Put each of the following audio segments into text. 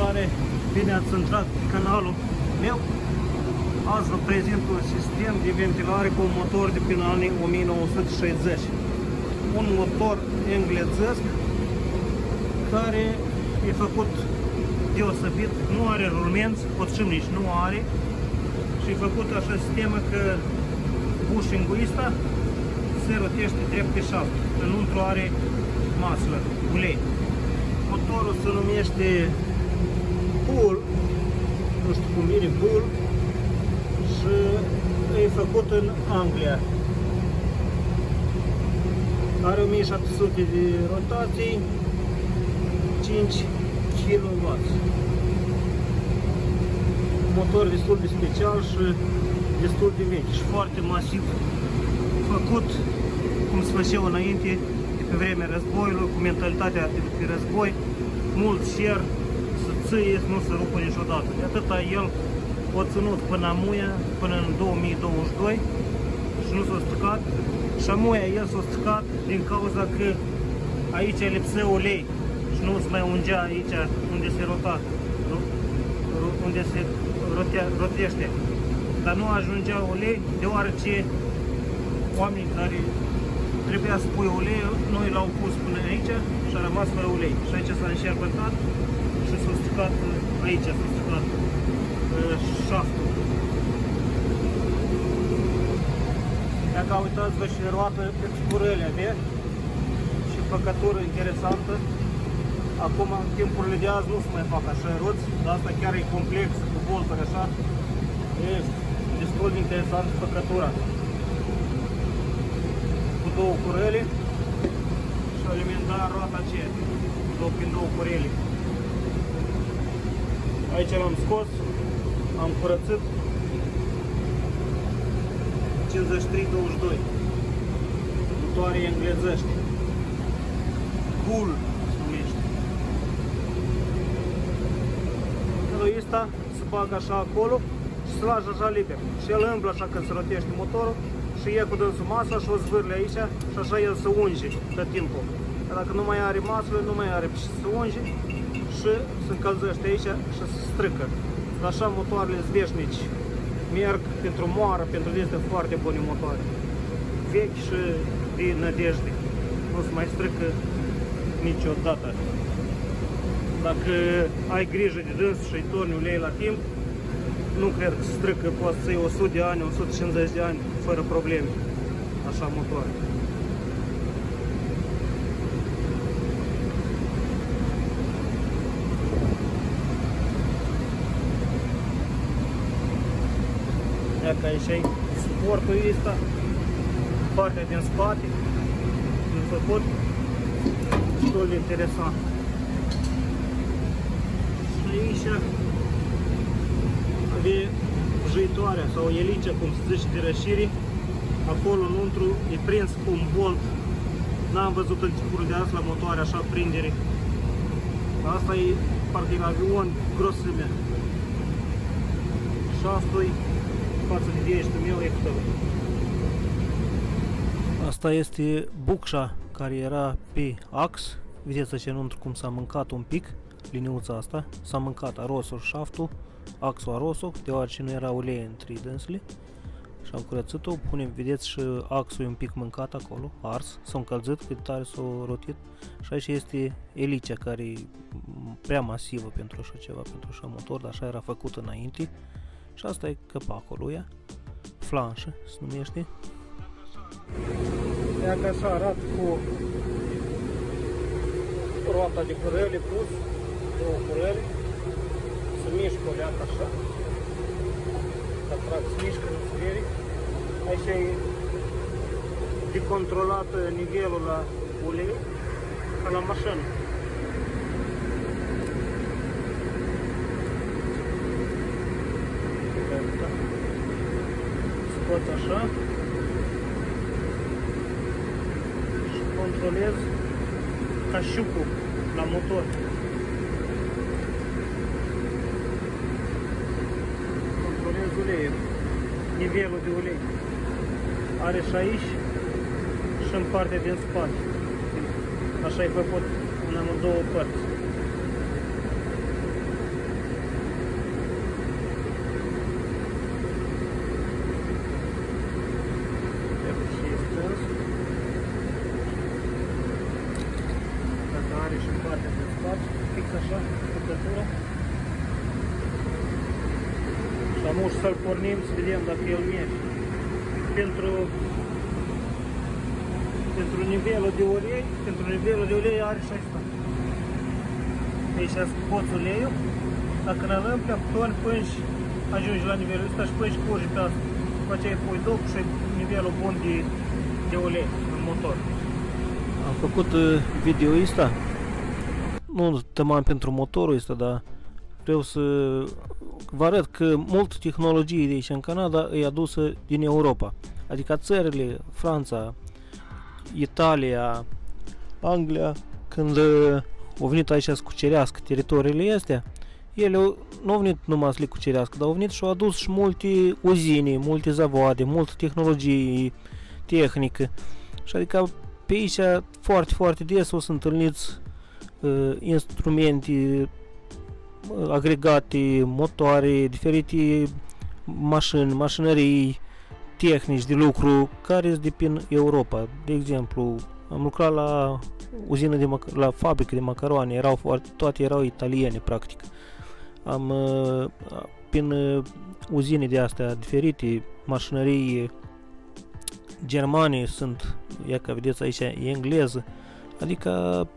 Salutare! Bine ați intrat pe canalul meu! Azi vă prezint un sistem de ventilare cu un motor de prin anii 1960. Un motor englezesc care e făcut deosebit, nu are rulmenți, pot nici nu are și e făcut așa sistemă că bushing-ul ăsta se rotește drept pe șaft. Înăuntru are maslă, ulei. Motorul se numește Bull, nu știu cum e, Bull și e făcut în Anglia. Are 1700 de rotații, 5 kW. Motor destul de special și destul de vechi și foarte masiv. Făcut cum se făceau înainte, de pe vremea războiului, cu mentalitatea de pe război, mult cer, să ție, nu se rupă niciodată. De atâta el a ținut până amuia, până în 2022 și nu s-a stricat. Și amuia el s-a stricat din cauza că aici lipsea ulei și nu se mai ungea aici unde se rota, unde se rotea, rotește. Dar nu ajungea ulei deoarece oamenii care trebuia să pui ulei, noi l-au pus până aici și a rămas fără ulei. Și aici s-a înșerpătat și s-a stricat aici, s-a stricat uh, șaftul. Dacă uitați-vă și roată pe scurele, aveți? Și păcătură interesantă. Acum, în timpurile de azi, nu se mai fac așa roți, dar asta chiar e complex, cu bolturi așa. E destul de interesant păcătura două curele și alimenta roata aceea, două prin două curele. Aici l-am scos, am curățit 53-22 motoare englezești Bull se numește. Felul ăsta se bagă așa acolo și se lași așa liber. Și el îmblă așa când se rotește motorul și ia cu dânsul masa și o zvârle aici și așa el se unge tot timpul. Dar dacă nu mai are masă, nu mai are și se unge și se încălzește aici și se strică. Așa motoarele zveșnici merg pentru moară, pentru este foarte bune motoare. Vechi și de nădejde. Nu se mai strică niciodată. Dacă ai grijă de dâns și îi torni ulei la timp, nu cred că strică, poate să 100 de ani, 150 de ani fără probleme. Așa motoare. Dacă aici ai suportul ăsta, partea din spate, e făcut destul de interesant. Și aici avea jăitoarea sau elicea, cum se zice, de rășire, acolo înăuntru e prins cu un bolt. N-am văzut în tipul de azi la motoare așa prindere. Asta e parcă e avion grosime. Și asta e față de deieștul meu e câteva. Asta este bucșa care era pe ax. Vedeți ce înăuntru cum s-a mâncat un pic liniuța asta. S-a mâncat arosul șaftul axul arosul, deoarece nu era ulei între dânsele. Și am curățit-o, punem, vedeți și axul e un pic mâncat acolo, ars, s-a încălzit cât tare s-a rotit. Și aici este elicea care e prea masivă pentru așa ceva, pentru așa motor, dar așa era făcut înainte. Și asta e capacul lui, flanșă se numește. Ia că așa arată cu roata de curele pus, două curele mișcă o leacă așa. Ca trag mișcă în sferic. Aici e decontrolat nivelul la ulei, ca la mașină. Scot așa. Și controlez cașucul la motor. uleiului, nivelul de ulei. Are și aici și în parte din spate. Așa ai făcut în două părți. are și în partea de spate, fix așa, bucătura. Și am să-l pornim să vedem dacă el merge. Pentru pentru nivelul de ulei, pentru nivelul de ulei are 6 toni. Deci scoți uleiul, dacă înalăm pe toni până și ajungi la nivelul ăsta și până și curgi pe asta. După aceea pui doc și nivelul bun de, de ulei în motor. Am făcut uh, video ăsta, nu tăman pentru motorul ăsta, dar vreau să vă arăt că mult tehnologie de aici în Canada e adusă din Europa. Adică țările, Franța, Italia, Anglia, când uh, au venit aici să cucerească teritoriile astea, ele nu au venit numai să le cucerească, dar au venit și au adus și multe uzine, multe zavoade, multe tehnologie tehnică. Și adică pe aici foarte, foarte des o să întâlniți uh, instrumente, uh, agregate, motoare, diferite mașini, mașinării, tehnici de lucru care sunt de prin Europa. De exemplu, am lucrat la uzină de mac- la fabrică de macaroane, erau foarte, toate erau italiene practic. Am uh, prin uh, uzine de astea diferite, mașinării germane sunt, ia că vedeți aici, e engleză, adică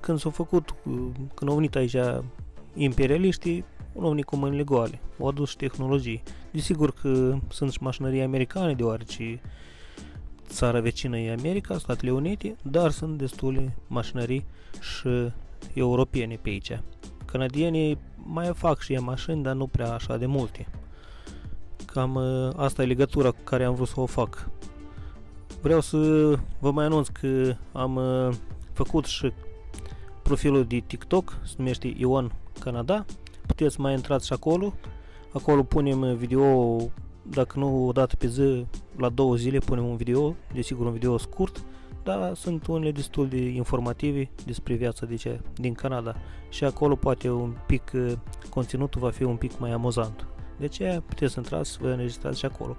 când s-au făcut, când au venit aici imperialiștii, au venit cu mâinile goale, au adus tehnologii. Desigur că sunt și mașinării americane, deoarece țara vecină e America, Statele Unite, dar sunt destule mașinării și europene pe aici. Canadienii mai fac și ei mașini, dar nu prea așa de multe. Cam ă, asta e legătura cu care am vrut să o fac. Vreau să vă mai anunț că am ă, făcut și profilul de TikTok, se numește Ion Canada. Puteți mai intrați și acolo. Acolo punem video, dacă nu o dată pe zi, la două zile punem un video, desigur un video scurt, dar sunt unele destul de informative despre viața de ce, din Canada și acolo poate un pic, conținutul va fi un pic mai amuzant. De ce puteți să intrați să vă înregistrați și acolo.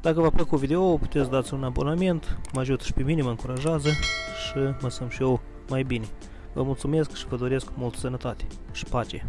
Dacă v-a plăcut video, puteți dați un abonament, mă ajută și pe mine, mă încurajează și mă simt și eu mai bine. Vă mulțumesc și vă doresc multă sănătate și pace!